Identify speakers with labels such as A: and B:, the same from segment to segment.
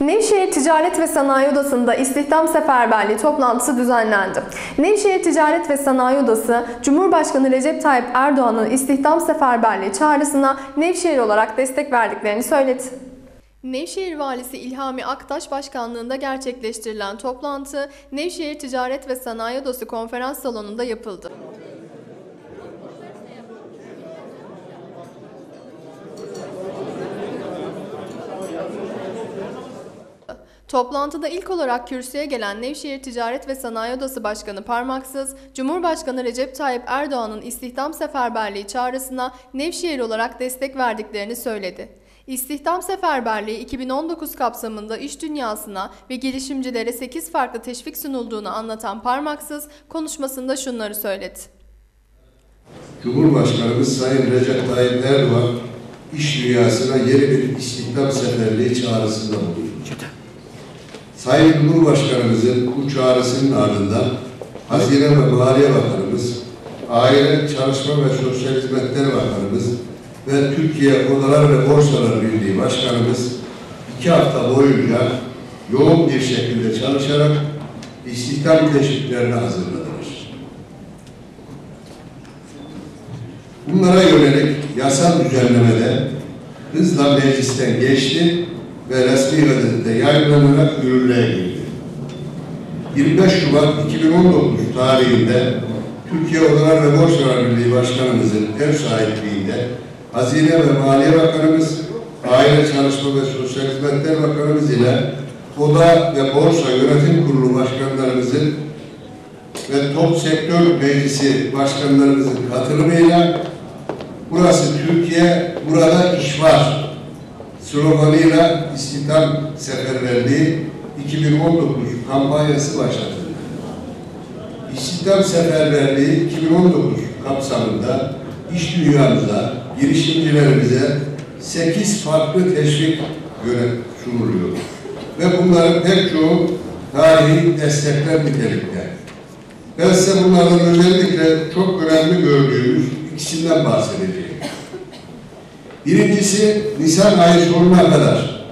A: Nevşehir Ticaret ve Sanayi Odası'nda istihdam seferberliği toplantısı düzenlendi. Nevşehir Ticaret ve Sanayi Odası, Cumhurbaşkanı Recep Tayyip Erdoğan'ın istihdam seferberliği çağrısına Nevşehir olarak destek verdiklerini söyledi. Nevşehir Valisi İlhami Aktaş başkanlığında gerçekleştirilen toplantı Nevşehir Ticaret ve Sanayi Odası konferans salonunda yapıldı. Toplantıda ilk olarak kürsüye gelen Nevşehir Ticaret ve Sanayi Odası Başkanı Parmaksız, Cumhurbaşkanı Recep Tayyip Erdoğan'ın istihdam seferberliği çağrısına Nevşehir olarak destek verdiklerini söyledi. İstihdam Seferberliği 2019 kapsamında iş dünyasına ve girişimcilere 8 farklı teşvik sunulduğunu anlatan Parmaksız konuşmasında şunları söyledi.
B: Cumhurbaşkanımız Sayın Recep Tayyip Erdoğan iş dünyasına yeni bir istihdam seferliği çağrısında bulundu. Sayın Cumhurbaşkanımızın bu çağrısının ardından Hazine ve Maliye Bakanımız, Aile, Çalışma ve Sosyal Hizmetler Bakanımız ve Türkiye Odalar ve Borsalar Birliği Başkanımız iki hafta boyunca yoğun bir şekilde çalışarak istihdam teşviklerini hazırladılar. Bunlara yönelik yasal düzenlemede hızla meclisten geçti ve resmi gazetede yayınlanarak yürürlüğe girdi. 25 Şubat 2019 tarihinde Türkiye Odalar ve Borsalar Birliği Başkanımızın ev sahipliğinde Hazine ve Maliye Bakanımız, Aile Çalışma ve Sosyal Hizmetler Bakanımız ile Oda ve Borsa Yönetim Kurulu Başkanlarımızın ve Top Sektör Meclisi Başkanlarımızın katılımıyla Burası Türkiye, burada iş var sloganıyla istihdam seferberliği 2019 kampanyası başlatıldı. İstihdam seferberliği 2019 kapsamında iş dünyamıza, girişimcilerimize 8 farklı teşvik göre sunuluyor. Ve bunların pek çoğu tarihi destekler nitelikte. Ben size bunlardan özellikle çok önemli gördüğümüz ikisinden bahsedeceğim. Birincisi Nisan ayı sonuna kadar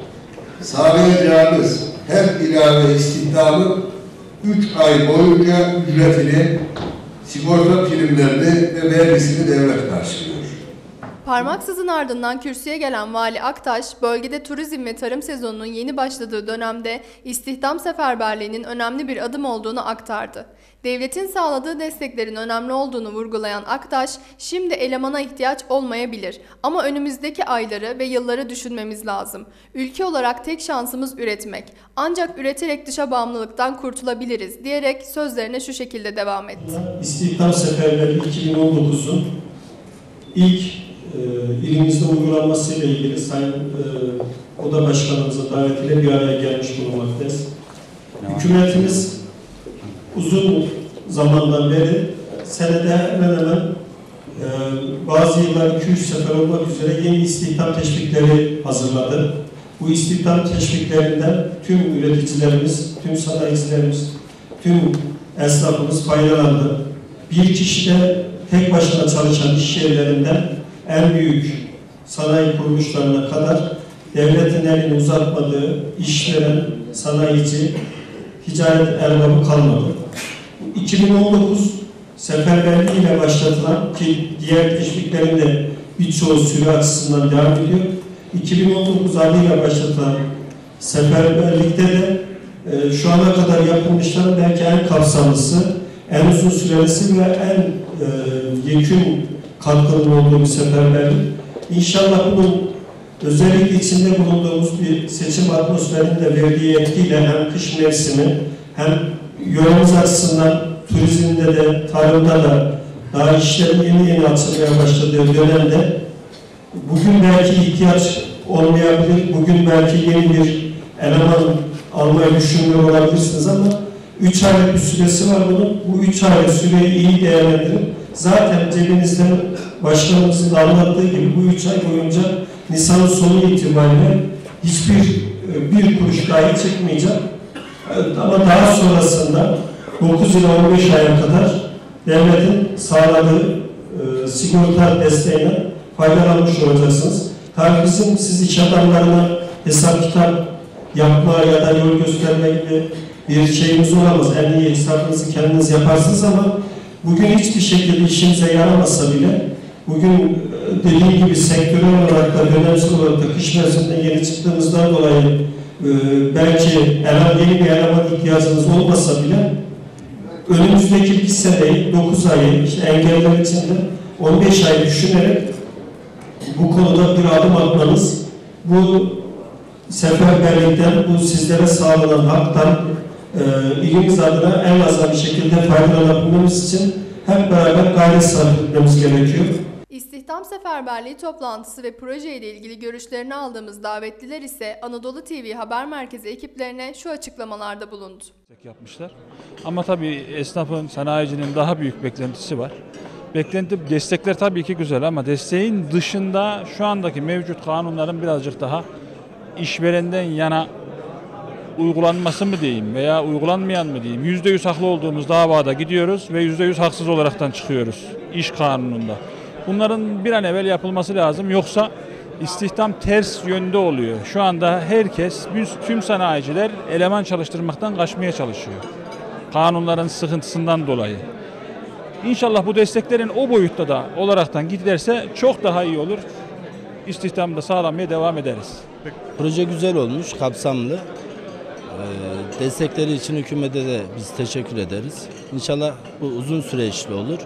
B: sağlayacağımız her ilave istihdamı üç ay boyunca ücretini, sigorta primlerini ve vergisini devlet karşılıyor.
A: Parmaksızın ardından kürsüye gelen Vali Aktaş, bölgede turizm ve tarım sezonunun yeni başladığı dönemde istihdam seferberliğinin önemli bir adım olduğunu aktardı. Devletin sağladığı desteklerin önemli olduğunu vurgulayan Aktaş, şimdi elemana ihtiyaç olmayabilir ama önümüzdeki ayları ve yılları düşünmemiz lazım. Ülke olarak tek şansımız üretmek. Ancak üreterek dışa bağımlılıktan kurtulabiliriz diyerek sözlerine şu şekilde devam etti.
C: İstihdam Seferberliği 2019'un ilk e, ilimizde uygulanmasıyla ilgili Sayın e, Oda Başkanımızın davetiyle bir araya gelmiş bulunmaktayız. Hükümetimiz uzun zamandan beri senede hemen hemen e, bazı yıllar 2-3 sefer olmak üzere yeni istihdam teşvikleri hazırladı. Bu istihdam teşviklerinden tüm üreticilerimiz, tüm sanayicilerimiz, tüm esnafımız faydalandı. Bir kişi de tek başına çalışan iş yerlerinden en büyük sanayi kuruluşlarına kadar devletin elini uzatmadığı işveren, sanayici, ticaret erbabı kalmadı. 2019 seferberliği ile başlatılan ki diğer teşviklerin de birçoğu süre açısından devam ediyor. 2019 adıyla başlatılan seferberlikte de e, şu ana kadar yapılmışların belki en kapsamlısı, en uzun sürelisi ve en e, yekün katkının olduğu bir seferberlik. İnşallah bunun özellikle içinde bulunduğumuz bir seçim atmosferinde verdiği etkiyle hem kış mevsimi hem yolumuz açısından turizmde de tarımda da daha işlerin yeni yeni açılmaya başladığı dönemde bugün belki ihtiyaç olmayabilir, bugün belki yeni bir eleman almayı düşünmüyor olabilirsiniz ama 3 aylık bir süresi var bunun. Bu 3 aylık süreyi iyi değerlendirip zaten cebinizden başkanımızın anlattığı gibi bu 3 ay boyunca Nisan'ın sonu itibariyle hiçbir bir kuruş dahi çıkmayacak. Ama daha sonrasında 9 ila 15 aya kadar devletin sağladığı e, sigorta desteğine faydalanmış olacaksınız. Tabii bizim siz iş adamlarına hesap kitap yapma ya da yol gösterme gibi bir şeyimiz olamaz. En iyi hesabınızı kendiniz yaparsınız ama bugün hiçbir şekilde işinize yaramasa bile bugün e, dediğim gibi sektörel olarak da dönemsel olarak da kış mevsiminde yeni çıktığımızdan dolayı e, belki eleman, yeni bir eleman ihtiyacınız olmasa bile önümüzdeki bir seneyi, 9 ayı, işte engeller içinde 15 ay düşünerek bu konuda bir adım atmanız, bu seferberlikten, bu sizlere sağlanan haktan e, ilimiz adına en azından bir şekilde faydalanabilmemiz için hep beraber gayret sarf etmemiz gerekiyor.
A: İstihdam Seferberliği toplantısı ve proje ile ilgili görüşlerini aldığımız davetliler ise Anadolu TV Haber Merkezi ekiplerine şu açıklamalarda bulundu.
D: yapmışlar. Ama tabii esnafın, sanayicinin daha büyük beklentisi var. Beklenti destekler tabii ki güzel ama desteğin dışında şu andaki mevcut kanunların birazcık daha işverenden yana uygulanması mı diyeyim veya uygulanmayan mı diyeyim. Yüzde yüz haklı olduğumuz davada gidiyoruz ve yüzde yüz haksız olaraktan çıkıyoruz iş kanununda. Bunların bir an evvel yapılması lazım yoksa istihdam ters yönde oluyor. Şu anda herkes, biz tüm sanayiciler eleman çalıştırmaktan kaçmaya çalışıyor. Kanunların sıkıntısından dolayı. İnşallah bu desteklerin o boyutta da olaraktan giderse çok daha iyi olur. İstihdamı da sağlamaya devam ederiz.
E: Proje güzel olmuş, kapsamlı. Ee, destekleri için hükümete de biz teşekkür ederiz. İnşallah bu uzun süreçli olur.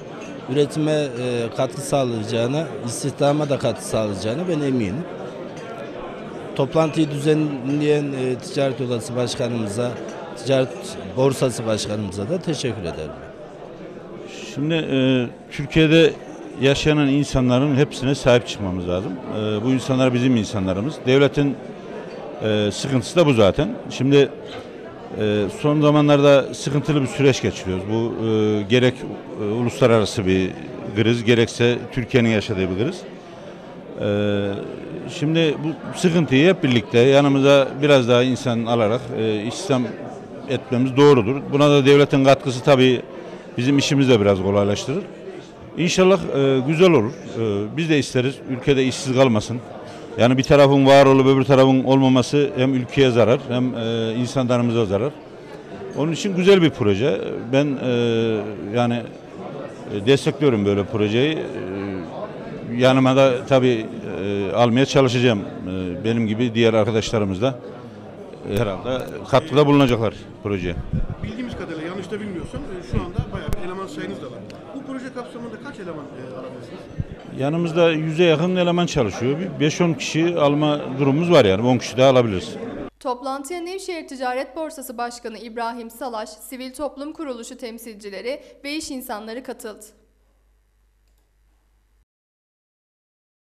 E: Üretime e, katkı sağlayacağına, istihdama da katkı sağlayacağına ben eminim. Toplantıyı düzenleyen e, Ticaret Odası Başkanımıza, Ticaret Borsası Başkanımıza da teşekkür ederim.
F: Şimdi e, Türkiye'de yaşayan insanların hepsine sahip çıkmamız lazım. Bu insanlar bizim insanlarımız. Devletin e, sıkıntısı da bu zaten. Şimdi e, son zamanlarda sıkıntılı bir süreç geçiriyoruz. Bu e, gerek e, uluslararası bir kriz, gerekse Türkiye'nin yaşadığı bir kriz. E, şimdi bu sıkıntıyı hep birlikte yanımıza biraz daha insan alarak e, istihdam etmemiz doğrudur. Buna da devletin katkısı tabii bizim işimizi de biraz kolaylaştırır. İnşallah e, güzel olur. E, biz de isteriz ülkede işsiz kalmasın. Yani bir tarafın var olup öbür tarafın olmaması hem ülkeye zarar hem e, insanlarımıza zarar. Onun için güzel bir proje. Ben e, yani e, destekliyorum böyle projeyi. E, yanıma da tabii e, almaya çalışacağım. E, benim gibi diğer arkadaşlarımız da e, herhalde katkıda bulunacaklar projeye.
G: Bildiğimiz kadarıyla yanlış da bilmiyorsam e, şu anda bayağı bir eleman sayınız da var. Bu proje kapsamında kaç eleman e, alabilirsiniz?
F: Yanımızda yüze yakın eleman çalışıyor. Bir 5-10 kişi alma durumumuz var yani. 10 kişi de alabiliriz.
A: Toplantıya Nevşehir Ticaret Borsası Başkanı İbrahim Salaş, sivil toplum kuruluşu temsilcileri ve iş insanları katıldı.